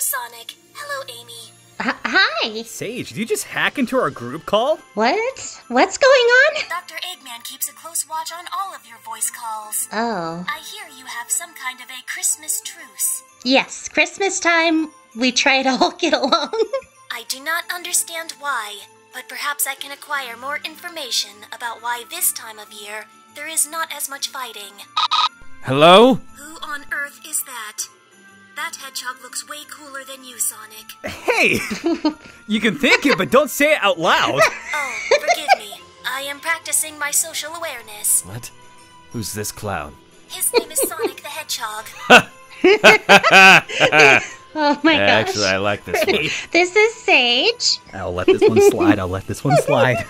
Sonic. Hello, Amy. H- hi. Sage, did you just hack into our group call? What? What's going on? Dr. Eggman keeps a close watch on all of your voice calls. Oh. I hear you have some kind of a Christmas truce. Yes, Christmas time, we try to all get along. I do not understand why, but perhaps I can acquire more information about why this time of year there is not as much fighting. Hello? Who on earth is that? That hedgehog looks way cooler than you, Sonic. Hey! you can think it, but don't say it out loud. Oh, forgive me. I am practicing my social awareness. What? Who's this clown? His name is Sonic the Hedgehog. oh my gosh. Actually, I like this one. This is Sage. I'll let this one slide. I'll let this one slide.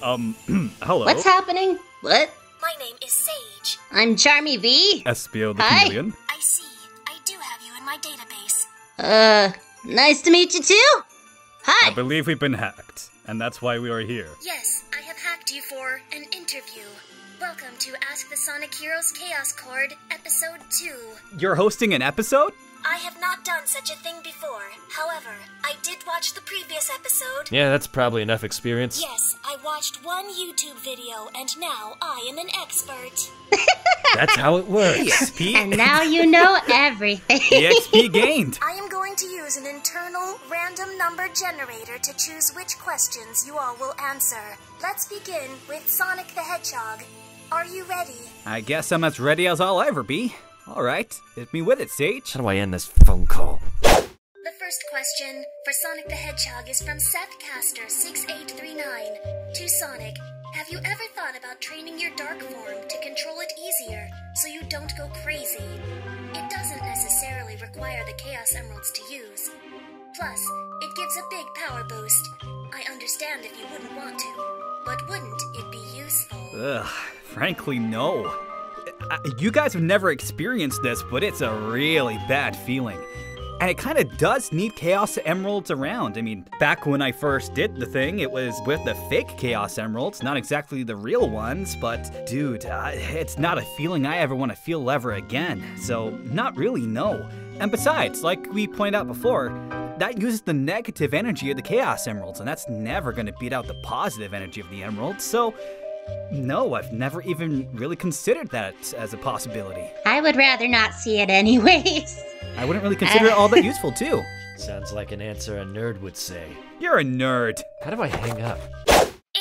Um, hello. What's happening? What? My name is Sage. I'm Charmy Bee. Espio the Hi. chameleon. I see. My database. Uh, nice to meet you too. Hi. I believe we've been hacked, and that's why we are here. Yes, I have hacked you for an interview. Welcome to Ask the Sonic Heroes Chaoscord, Episode 2. You're hosting an episode? I have not done such a thing before. However, I did watch the previous episode. Yeah, that's probably enough experience. Yes, I watched one YouTube video, and now I am an expert. That's how it works. EXP? And now you know everything. EXP gained. I am going to use an internal random number generator to choose which questions you all will answer. Let's begin with Sonic the Hedgehog. Are you ready? I guess I'm as ready as I'll ever be. Alright, hit me with it, Sage. How do I end this phone call? The first question for Sonic the Hedgehog is from Seth Caster 6839 to Sonic. Have you ever thought about training your dark form to control it easier so you don't go crazy? It doesn't necessarily require the Chaos Emeralds to use. Plus, it gives a big power boost. I understand if you wouldn't want to, but wouldn't it be useful? Ugh, frankly, no. I- You guys have never experienced this, but it's a really bad feeling. And it kind of does need Chaos Emeralds around. I mean, back when I first did the thing, it was with the fake Chaos Emeralds, not exactly the real ones, but dude, uh, it's not a feeling I ever want to feel ever again. So, not really, no. And besides, like we pointed out before, that uses the negative energy of the Chaos Emeralds, and that's never going to beat out the positive energy of the Emeralds. So, no, I've never even really considered that as a possibility. I would rather not see it anyways. I wouldn't really consider it all that useful, too. Sounds like an answer a nerd would say. You're a nerd. How do I hang up?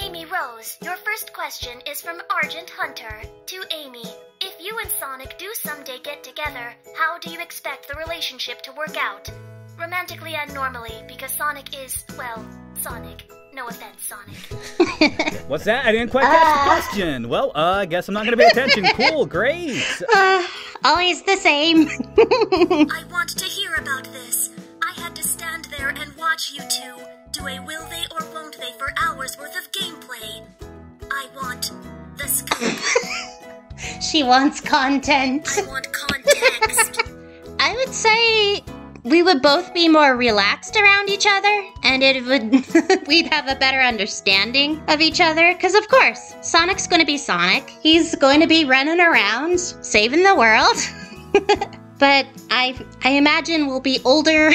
Amy Rose, your first question is from Argent Hunter. To Amy, if you and Sonic do someday get together, how do you expect the relationship to work out? Romantically and normally, because Sonic is, well, Sonic. No offense, Sonic. What's that? I didn't quite catch the question. Well, uh, I guess I'm not gonna pay attention. cool, great. Uh, always the same. I want to hear about this. I had to stand there and watch you two do a will they or won't they for hours worth of gameplay. I want the scoop. she wants content. I want context. I would say we would both be more relaxed around each other and it would we'd have a better understanding of each other cuz of course Sonic's going to be Sonic. He's going to be running around saving the world. but I I imagine we'll be older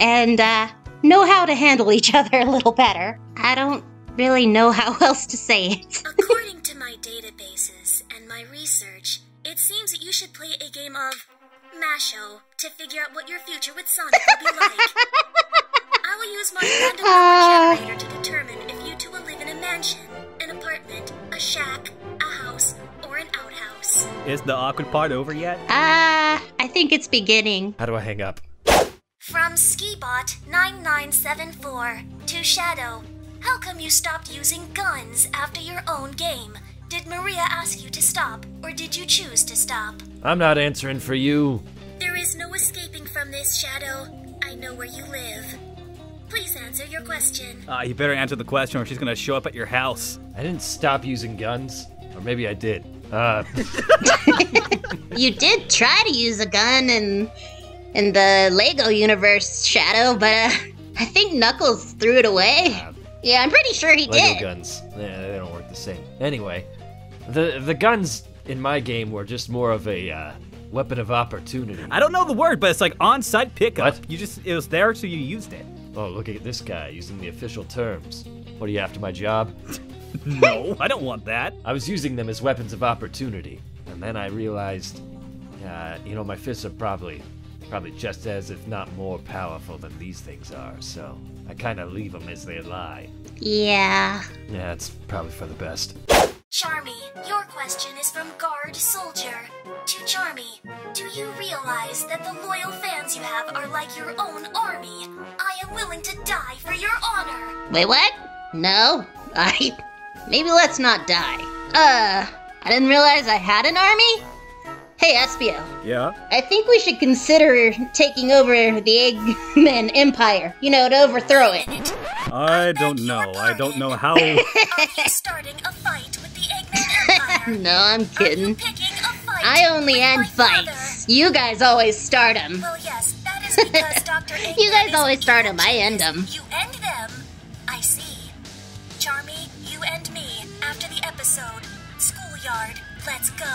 and uh know how to handle each other a little better. I don't really know how else to say it. According to my databases and my research, it seems that you should play a game of Masho to figure out what your future with Sonic will be like. I will use my random Ah. generator to determine if you two will live in a mansion, an apartment, a shack, a house, or an outhouse. Is the awkward part over yet? Uh, I think it's beginning. How do I hang up? From Skibot9974 to Shadow, how come you stopped using guns after your own game? Did Maria ask you to stop, or did you choose to stop? I'm not answering for you. There is no escaping from this, Shadow. I know where you live. Please answer your question. Uh, you better answer the question or she's gonna show up at your house. I didn't stop using guns. Or maybe I did. Uh, You did try to use a gun in in the Lego universe, Shadow, but uh, I think Knuckles threw it away. Yeah, I'm pretty sure he Lego did. guns. Yeah, they don't work the same. Anyway, the the guns in my game were just more of a uh, Weapon of opportunity. I don't know the word, but it's like on-site pickup. What? You just it was there, so you used it. Oh, look at this guy using the official terms. What are you after my job? No, I don't want that. I was using them as weapons of opportunity, and then I realized, uh, you know, my fists are probably, probably just as, if not more, powerful than these things are. So I kind of leave them as they lie. Yeah. Yeah, it's probably for the best. Charmy, your question is from Guard Soldier. To Charmy, do you realize that the loyal fans you have are like your own army? I am willing to die for your honor. Wait, what? No. I. Maybe let's not die. Uh, I didn't realize I had an army? Hey, Espio. Yeah. I think we should consider taking over the Eggman Empire. You know, to overthrow it. I don't know. I don't know how. Are you starting a fight No, I'm Are you kidding. picking a fight I only with end my father? fights. You guys always start them. Well, yes, that is because Dr. You guys is always start them. I end them. You end them. I see. Charmy, you and me after the episode. Schoolyard, let's go.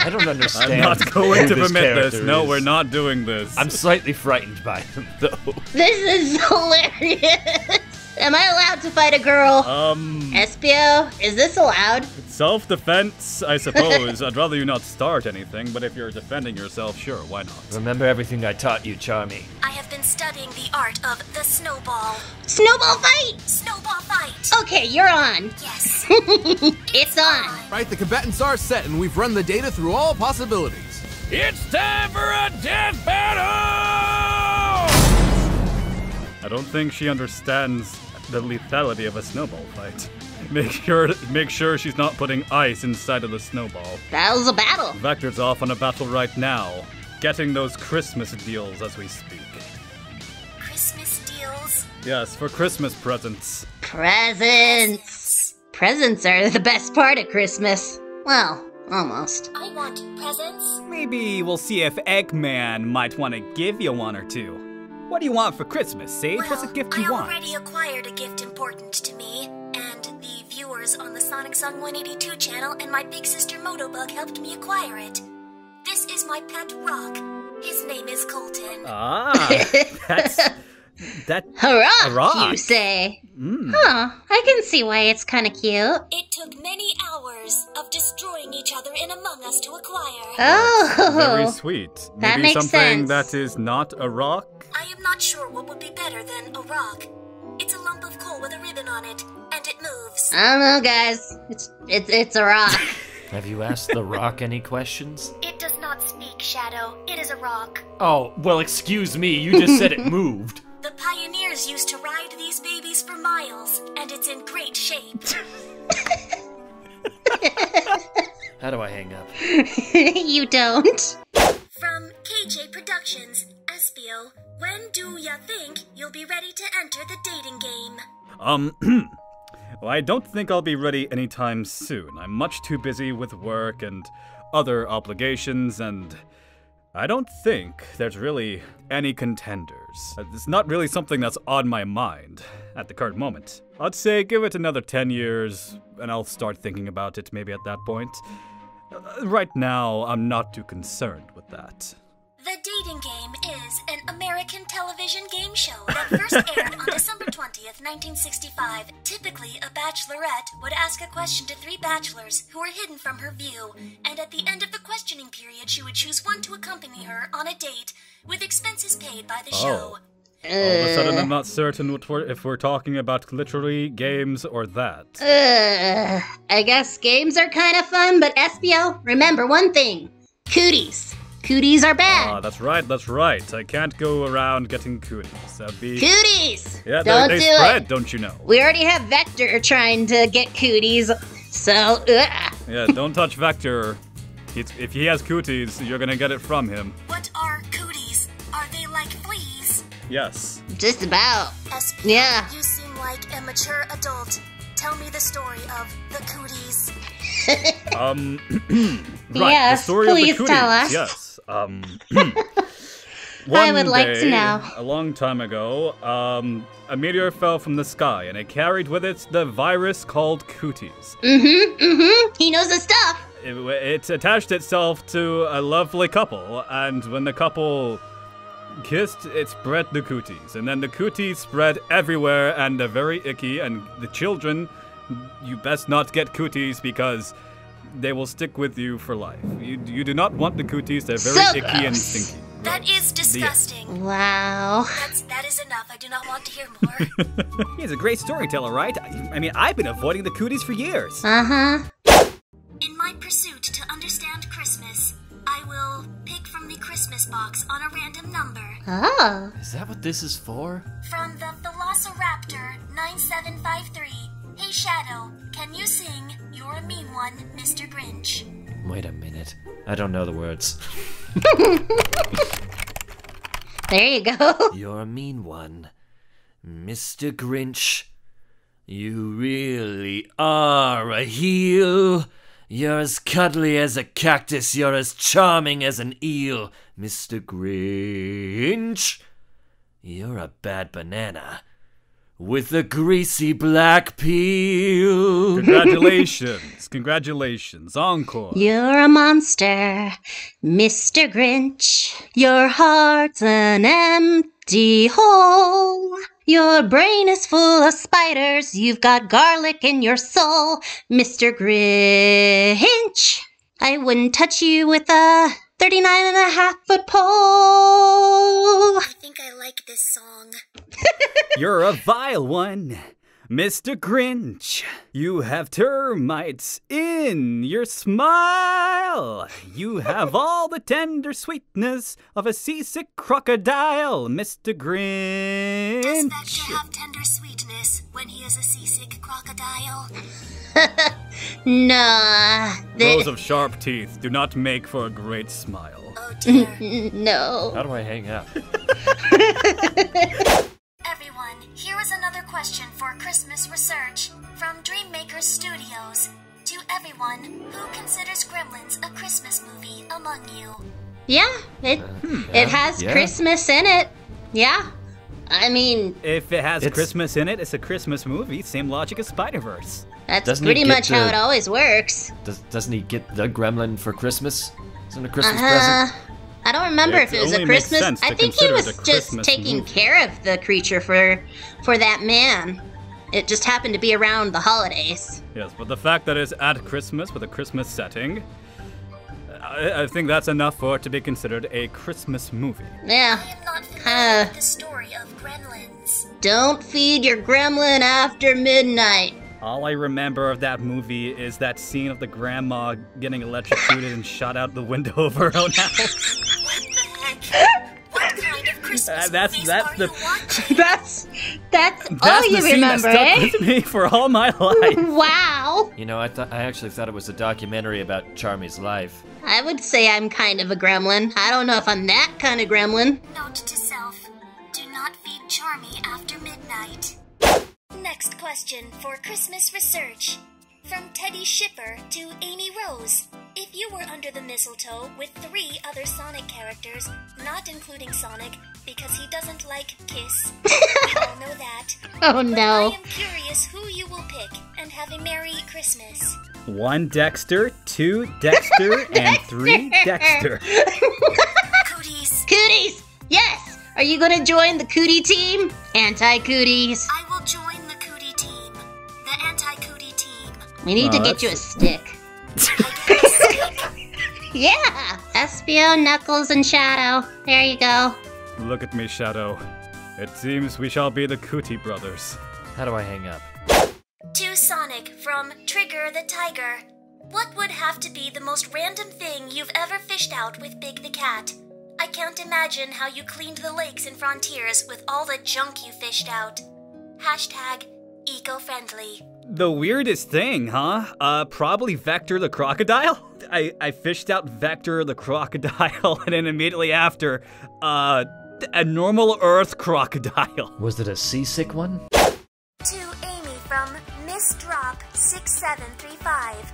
I don't understand. I'm not going to permit this. No, is. we're not doing this. I'm slightly frightened by him, though. This is hilarious. Am I allowed to fight a girl? Um, Espio, is this allowed? self-defense, I suppose. I'd rather you not start anything, but if you're defending yourself, sure, why not? Remember everything I taught you, Charmy. I have been studying the art of the snowball. Snowball fight! Snowball fight. Okay, you're on. Yes. It's on. Right, the combatants are set, and we've run the data through all possibilities. It's time for a death battle! I don't think she understands the lethality of a snowball fight. Make sure, make sure she's not putting ice inside of the snowball. That was a battle. Vector's off on a battle right now, getting those Christmas deals as we speak. Christmas deals. Yes, for Christmas presents. Presents. Presents are the best part of Christmas. Well, almost. I want presents. Maybe we'll see if Eggman might want to give you one or two. What do you want for Christmas, Sage? What's a Well, gift I you want? I already acquired a gift important to me, and the viewers on the Sonic Song 182 channel and my big sister Motobug helped me acquire it. This is my pet rock. His name is Colton. Ah, that's that. Hurrah! A rock. You say? Mm. Huh? I can see why it's kind of cute. It took many hours of destroying each other in Among Us to acquire. Oh, Very sweet. That Maybe makes something sense. that is not a rock. I am not sure what would be better than a rock. It's a lump of coal with a ribbon on it, and it moves. I don't know, guys. It's it's it's a rock. Have you asked The Rock any questions? It does not speak, Shadow. It is a rock. Oh, well, excuse me, you just said it moved. The pioneers used to ride these babies for miles, and it's in great shape. How do I hang up? you don't. From KJ Productions, Espio, when do ya think you'll be ready to enter the dating game? Um, well, I don't think I'll be ready anytime soon. I'm much too busy with work and other obligations, and I don't think there's really any contenders. It's not really something that's on my mind at the current moment. I'd say give it another 10 years, and I'll start thinking about it maybe at that point. Uh, right now, I'm not too concerned with that. The Dating Game is an American television game show that first aired on December 20th, 1965. Typically, a bachelorette would ask a question to three bachelors who were hidden from her view, and at the end of the questioning period, she would choose one to accompany her on a date with expenses paid by the show. All of a sudden. I'm not certain what we're, if we're talking about literary games or that. Uh, I guess games are kind of fun, but Espio, remember one thing: cooties. Cooties are Ah, bad. that's right, that's right. I can't go around getting cooties. That'd be. cooties. Yeah, they, don't they do spread, it. don't you know? We already have Vector trying to get cooties, so uh, Yeah, don't touch Vector. He's, if he has cooties, you're gonna get it from him. What are cooties? Are they like fleas? Yes. just about. Espio, Yeah. you seem like a mature adult. Tell me the story of the cooties. Um. right. Yes, the story please of the cooties. tell us. Yes. Um. I would like to know. A long time ago, um, a meteor fell from the sky, and it carried with it the virus called cooties. Mm-hmm. Mm-hmm. He knows the stuff. it, it attached itself to a lovely couple, and when the couple kissed, it spread the cooties, and then the cooties spread everywhere, and they're very icky. And the children, you best not get cooties because they will stick with you for life. You, you do not want the cooties; they're very So icky and stinky. That is disgusting. Wow. That's that is enough. I do not want to hear more. He's a great storyteller, right? I, I mean, I've been avoiding the cooties for years. Uh huh. In my pursuit to understand Christmas, I will pick from the Christmas box on a random number. Oh. Is that what this is for? From the Velociraptor 9753. Hey Shadow, can you sing You're a Mean One, Mr. Grinch? Wait a minute. I don't know the words. There you go. You're a mean one. Mr. Grinch. You really are a heel. You're as cuddly as a cactus. You're as charming as an eel. Mr. Grinch. You're a bad banana. With a greasy black peel. Congratulations, congratulations, encore. You're a monster, Mr. Grinch. Your heart's an empty hole. Your brain is full of spiders. You've got garlic in your soul, Mr. Grinch. I wouldn't touch you with a 39 and a half foot pole. I think I like this song. You're a vile one, Mr. Grinch. You have termites in your smile. You have all the tender sweetness of a seasick crocodile, Mr. Grinch. Does Grinch. Vector have tender sweetness when he is a seasick crocodile? Nah. the- Rows of sharp teeth do not make for a great smile. Oh dear. no. How do I hang up? Everyone, here is another question for Christmas research from Dreammaker Studios. To everyone who considers Gremlins a Christmas movie among you. Yeah, it it has yeah. Christmas in it. Yeah. I mean, If it has Christmas in it, it's a Christmas movie. Same logic as Spider Verse. that's Doesn't pretty get much how it always works. Does, doesn't he get the gremlin for Christmas? Isn't it a Christmas Uh, present? I don't remember It if it was a Christmas. sense I think he was just taking movie. care of the creature for for that man. It just happened to be around the holidays. Yes, but the fact that it's at Christmas with a Christmas setting, I, I think that's enough for it to be considered a Christmas movie. Yeah. I am not familiar Huh. with the story of Gremlins. Don't feed your gremlin after midnight. All I remember of that movie is that scene of the grandma getting electrocuted and shot out the window of her own house. What the heck? Kind of Christmas Uh, that's- that's the- That's that's, That's all the you scene remember, that stuck eh? with me for all my life. Wow. You know, I thought I actually thought it was a documentary about Charmy's life. I would say I'm kind of a gremlin. I don't know if I'm that kind of gremlin. Note to self do not feed Charmy after midnight. Next question for Christmas research. From Teddy Shipper to Amy Rose. If you were under the mistletoe with three other Sonic characters, not including Sonic, because he doesn't like Kiss, we all know that. Oh But I am curious who you will pick and have a Merry Christmas. One Dexter, two Dexter, and three Dexter. Cooties, Cooties! Yes! Are you gonna join the cootie team? Anti-cooties. I We need to get you a that's- stick. A stick. Yeah! Espio, Knuckles, and Shadow. There you go. Look at me, Shadow. It seems we shall be the Cootie Brothers. How do I hang up? To Sonic from Trigger the Tiger. What would have to be the most random thing you've ever fished out with Big the Cat? I can't imagine how you cleaned the lakes and frontiers with all the junk you fished out. Hashtag eco-friendly. The weirdest thing, huh? Uh, probably Vector the crocodile. I, I fished out Vector the crocodile, and then immediately after, uh, a normal Earth crocodile. Was it a seasick one? To Amy from Miss Drop 6735.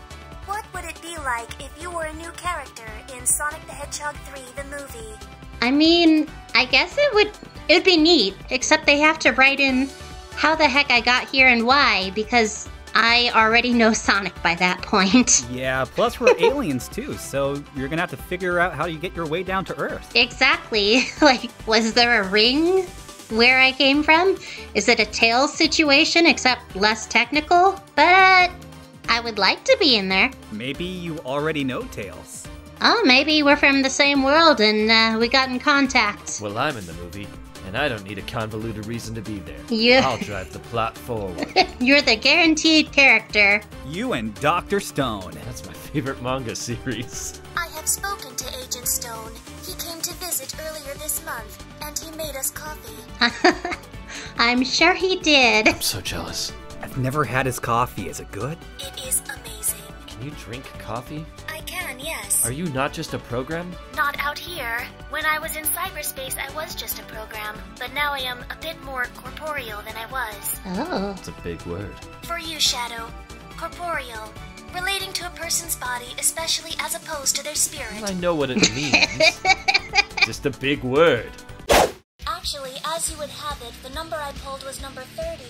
What would it be like if you were a new character in Sonic the Hedgehog 3 the movie? I mean, I guess it would it would be neat, except they have to write in how the heck I got here and why, because I already know Sonic by that point. Yeah, plus we're aliens too, so you're gonna have to figure out how you get your way down to Earth. Exactly. Like, was there a ring where I came from? Is it a tail situation except less technical? But I would like to be in there. Maybe you already know Tails. Oh, maybe we're from the same world and uh, we got in contact. Well, I'm in the movie, and I don't need a convoluted reason to be there. Yeah. I'll drive the plot forward. You're the guaranteed character. You and Dr. Stone. That's my favorite manga series. I have spoken to Agent Stone. He came to visit earlier this month, and he made us coffee. I'm sure he did. I'm so jealous. I've never had his coffee. Is it good? It is amazing. Can you drink coffee? I can, yes. Are you not just a program? Not out here. When I was in cyberspace, I was just a program, but now I am a bit more corporeal than I was. Oh. It's a big word. For you, Shadow, corporeal, relating to a person's body, especially as opposed to their spirit. I know what it means. just a big word. Actually, as you would have it, the number I pulled was number 30,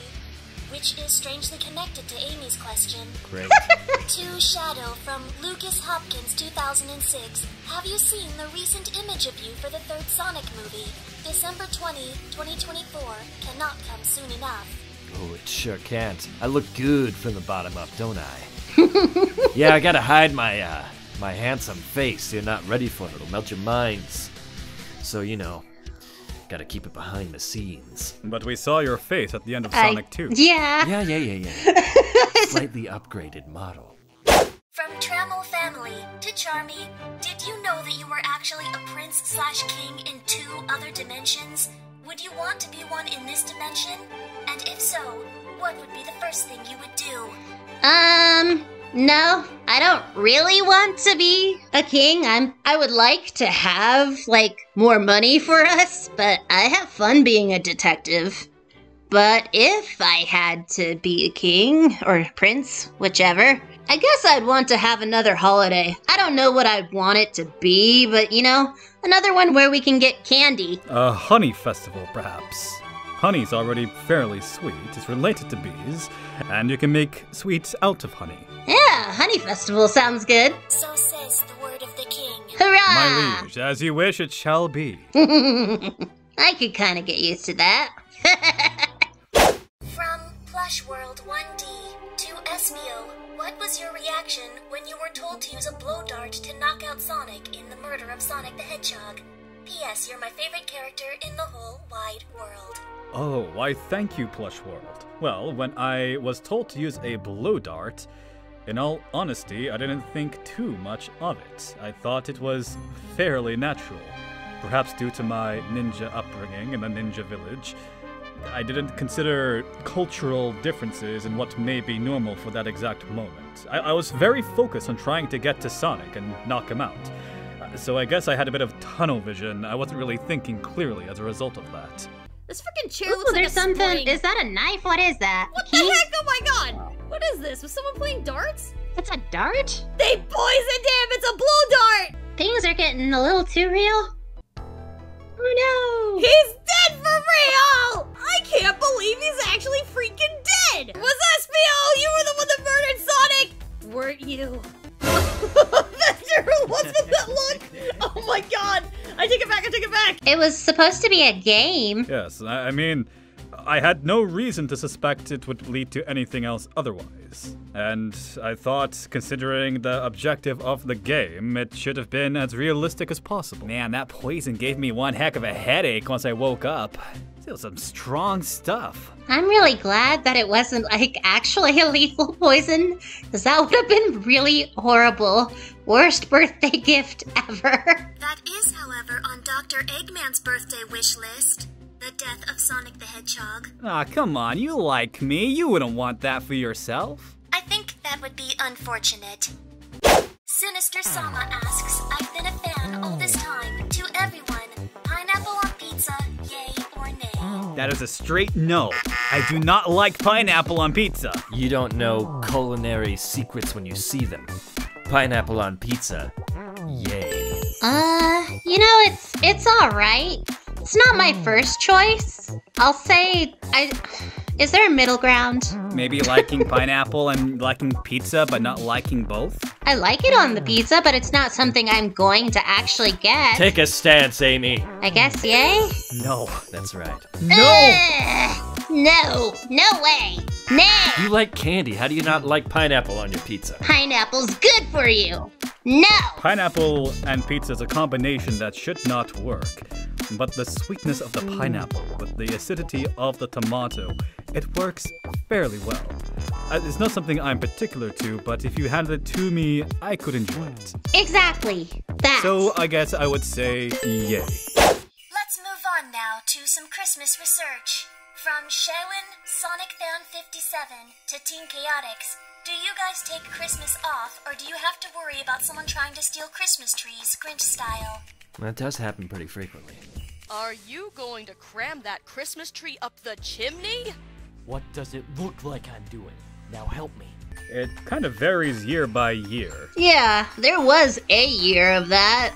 which is strangely connected to Amy's question. Great. To Shadow from Lucas Hopkins 2006. Have you seen the recent image of you for the third Sonic movie? December 20, 2024 cannot come soon enough. Oh, it sure can't. I look good from the bottom up, don't I? yeah, I gotta hide my uh, my handsome face. You're not ready for it. It'll melt your minds. So you know, gotta keep it behind the scenes. But we saw your face at the end of I- Sonic 2. Yeah. Yeah, yeah, yeah, yeah. Slightly upgraded model. From Trammel Family to Charmy, did you know that you were actually a prince slash king in two other dimensions? Would you want to be one in this dimension? And if so, what would be the first thing you would do? Um, no, I don't really want to be a king. I'm I would like to have like more money for us, but I have fun being a detective. But if I had to be a king or prince, whichever, I guess I'd want to have another holiday. I don't know what I'd want it to be, but you know, another one where we can get candy. A honey festival, perhaps. Honey's already fairly sweet, it's related to bees, and you can make sweets out of honey. Yeah, honey festival sounds good. So says the word of the king. Hurrah! My liege, as you wish it shall be. I could kind of get used to that. From Plush World 1D to Espio, what was your reaction when you were told to use a blow dart to knock out Sonic in the murder of Sonic the Hedgehog? P.S. You're my favorite character in the whole wide world. Oh, why thank you, Plush World. Well, when I was told to use a blow dart, in all honesty, I didn't think too much of it. I thought it was fairly natural. Perhaps due to my ninja upbringing in the ninja village. I didn't consider cultural differences in what may be normal for that exact moment. I, I was very focused on trying to get to Sonic and knock him out. So I guess I had a bit of tunnel vision. I wasn't really thinking clearly as a result of that. This freaking chair Ooh, looks like there's a something. spring. Is that a knife? What is that? What Key? the heck? Oh my god! What is this? Was someone playing darts? It's a dart? They poisoned him! It's a blue dart! Things are getting a little too real. Oh no! He's dead for real! I can't believe he's actually freaking dead! Was Espio? You were the one that murdered Sonic! Weren't you? That's true! What's with that look? Oh my god! I take it back, I take it back! It was supposed to be a game. Yes, I, I mean, I had no reason to suspect it would lead to anything else otherwise. And I thought, considering the objective of the game, it should have been as realistic as possible. Man, that poison gave me one heck of a headache once I woke up. Still some strong stuff. I'm really glad that it wasn't like actually a lethal poison, because that would have been really horrible. Worst birthday gift ever. That is, however, on Dr. Eggman's birthday wish list. The death of Sonic the Hedgehog. Ah, come on, you like me. You wouldn't want that for yourself. I think that would be unfortunate. Sinister Sama asks, I've been a fan all this time. To everyone, pineapple on pizza, yay or nay? That is a straight no. I do not like pineapple on pizza. You don't know culinary secrets when you see them. Pineapple on pizza. Yay. Uh, you know, it's it's all right. It's not my hmm. first choice. I'll say I Is there a middle ground? Maybe liking pineapple and liking pizza, but not liking both? I like it on the pizza, but it's not something I'm going to actually get. Take a stance, Amy. I guess yay? No. That's right. Ugh, no, no way. Nah. You like candy. How do you not like pineapple on your pizza? Pineapple's good for you. No. Pineapple and pizza is a combination that should not work. But the sweetness of the pineapple with the acidity of the tomato, it works fairly well. Uh, It's not something I'm particular to, but if you handed it to me, I could enjoy it. Exactly. That. So I guess I would say yay. Let's move on now to some Christmas research. From Shewin, Sonic Fan 57 to Team Chaotix. Do you guys take Christmas off, or do you have to worry about someone trying to steal Christmas trees, Grinch style? That does happen pretty frequently. Are you going to cram that Christmas tree up the chimney? What does it look like I'm doing? Now help me. It kind of varies year by year. Yeah, there was a year of that.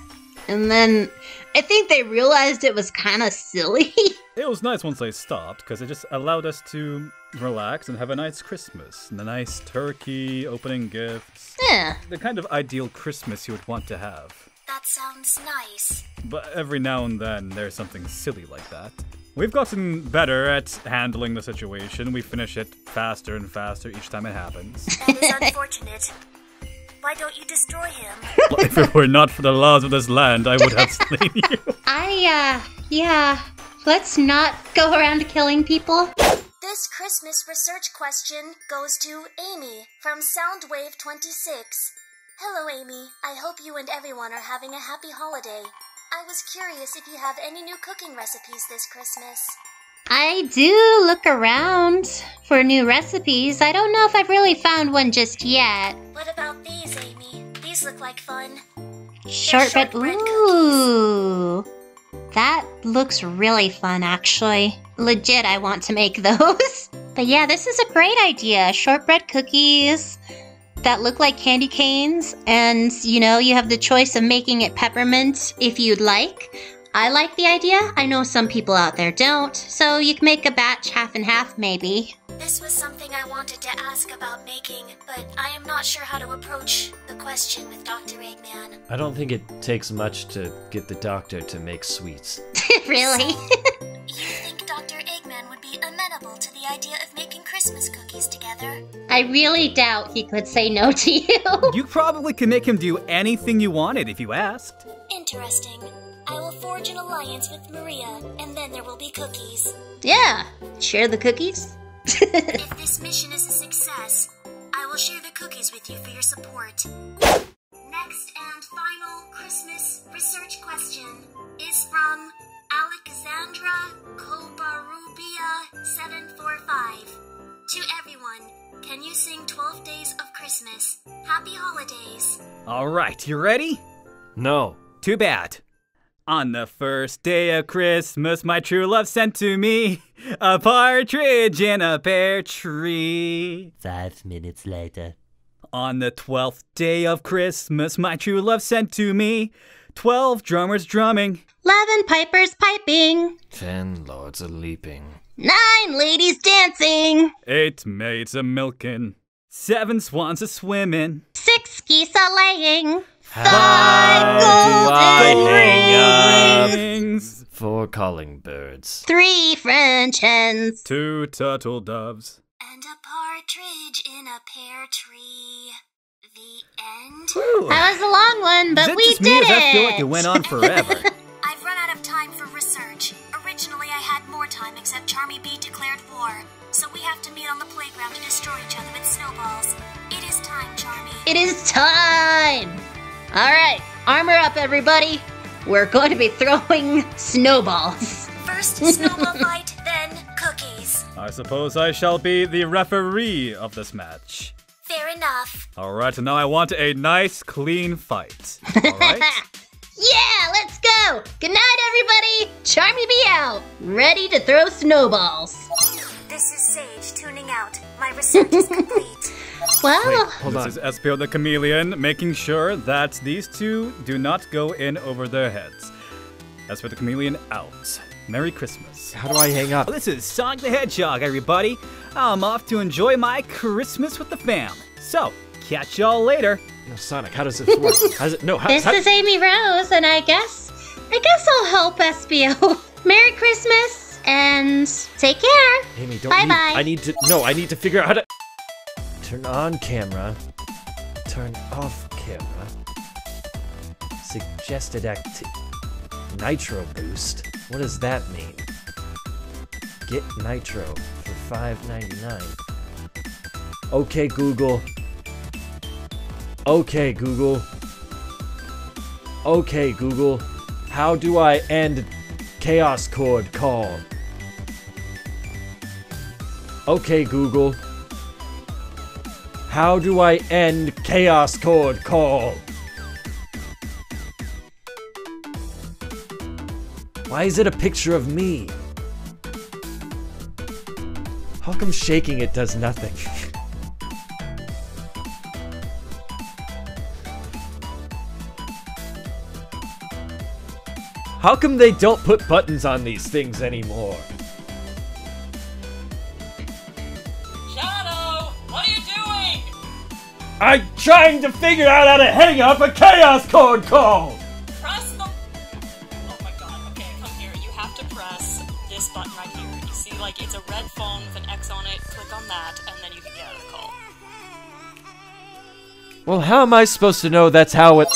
And then I think they realized it was kind of silly. It was nice once they stopped, because it just allowed us to relax and have a nice Christmas. And a nice turkey, opening gifts. yeah. The kind of ideal Christmas you would want to have. That sounds nice. But every now and then there's something silly like that. We've gotten better at handling the situation. We finish it faster and faster each time it happens. That is unfortunate. Why don't you destroy him? If it were not for the laws of this land, I would have slain you. I, uh, yeah. Let's not go around killing people. This Christmas research question goes to Amy from Soundwave26. Hello, Amy. I hope you and everyone are having a happy holiday. I was curious if you have any new cooking recipes this Christmas. I do look around for new recipes. I don't know if I've really found one just yet. What about these, Amy? These look like fun. Shortbread. shortbread Ooh. That looks really fun, actually. Legit, I want to make those. but yeah, this is a great idea. Shortbread cookies that look like candy canes, and you know, you have the choice of making it peppermint if you'd like. I like the idea. I know some people out there don't. So you can make a batch half and half, maybe. This was something I wanted to ask about making, but I am not sure how to approach the question with Dr. Eggman. I don't think it takes much to get the doctor to make sweets. really? You think Dr. Eggman would be amenable to the idea of making Christmas cookies together? I really doubt he could say no to you. You probably could make him do anything you wanted if you asked. Interesting. I will forge an alliance with Maria, and then there will be cookies. yeah. Share the cookies? If this mission is a success, I will share the cookies with you for your support. Next and final Christmas research question is from Alexandra Kobarubia745. To everyone, can you sing 12 Days of Christmas? Happy holidays! Alright, you ready? No. Too bad. On the first day of Christmas, my true love sent to me a partridge in a pear tree. Five minutes later. On the twelfth day of Christmas, my true love sent to me twelve drummers drumming. Eleven pipers piping. Ten lords a leaping. Nine ladies dancing. Eight maids a milking. Seven swans a swimming. Six geese a laying. How do golden? Rings. Four calling birds. Three French hens. Two turtle doves. And a partridge in a pear tree. The end? That was a long one, but Is it we just me, did or does that feel like it went on forever? I've run out of time for research. Originally, I had more time, except Charmy Bee declared war. So we have to meet on the playground to destroy each other with snowballs. It is time, Charmy. It is time. All right, armor up, everybody. We're going to be throwing snowballs. First snowball fight, then cookies. I suppose I shall be the referee of this match. Fair enough. Alright, now I want a nice, clean fight. Alright? Yeah, let's go. Good night, everybody. Charmy be out. Ready to throw snowballs. This is Sage tuning out. My research is complete. Well, Hold this on. is Espio the Chameleon, making sure that these two do not go in over their heads. That's for the chameleon out. Merry Christmas. How do I hang up? This is Sonic the Hedgehog, everybody. I'm off to enjoy my Christmas with the fam. So, catch y'all later. No, Sonic, how does this work? How does it? No, how, This how- is Amy Rose, and I guess I guess I'll help Espio. Merry Christmas and take care. Amy, don't Bye leave. bye. I need to. No, I need to figure out how to. Turn on camera. Turn off camera. Suggested acti. Nitro boost. What does that mean? Get nitro for $5.99. Okay, Google. Okay, Google. Okay, Google. How do I end Chaoscord call? Okay, Google. How do I end Chaoscord call? Why is it a picture of me? How come shaking it does nothing? How come they don't put buttons on these things anymore? I'm trying to figure out how to hang up a Chaoscord call! Press the. Oh my god, okay, come here. You have to press this button right here. You see, like, it's a red phone with an X on it. Click on that, and then you can get out of the call. Well, how am I supposed to know that's how it.